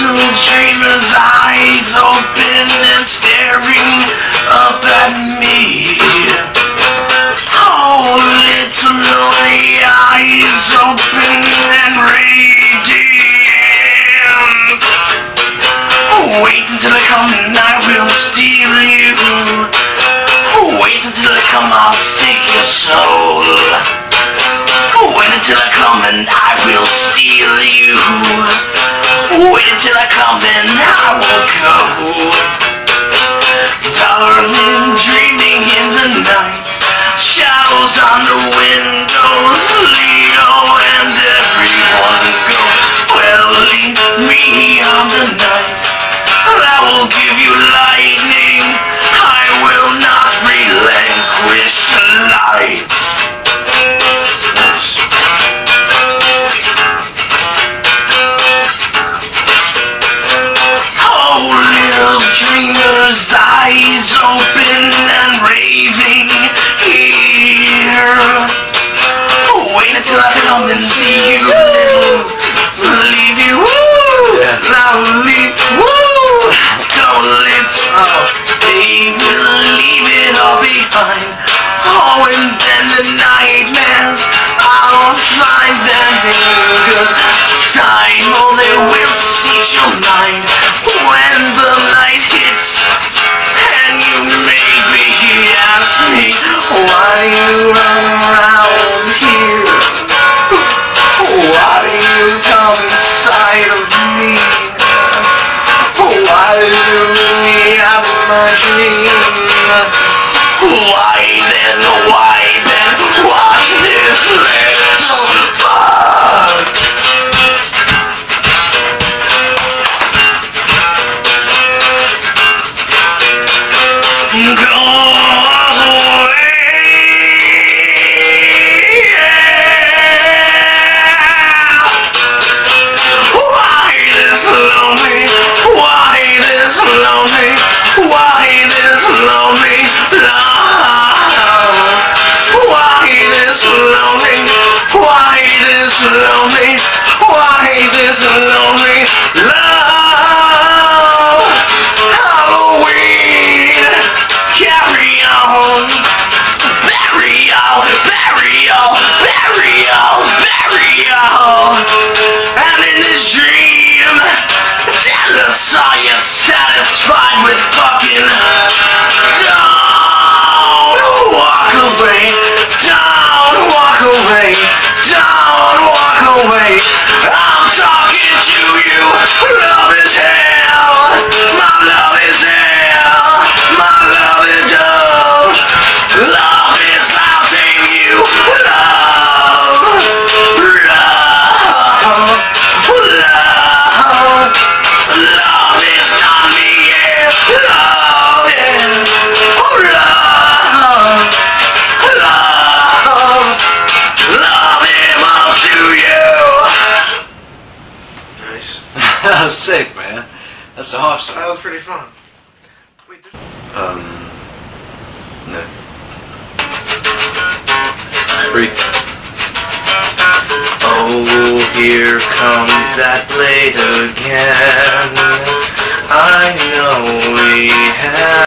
little dreamer's eyes open and staring up at me. Oh, little lonely eyes open and radiant. Wait until I come and I will steal you. Wait until I come, I'll take your soul. Wait until I come and I will steal you. Wait until I come and I will go. Darling, dreaming in the night. Shadows on the windows. Here. Wait until I come and see you, little. Leave you, woo! Yeah. Now leave, woo! Don't let, oh, uh, baby, leave it all behind. Oh, and run around here? Why do you come inside of me? Why do you leave me out my dream? Why this us are satisfied with fucking? Sick, man. That's awesome. That was pretty fun. Wait, Um, no. Free. Oh, here comes that blade again. I know we have.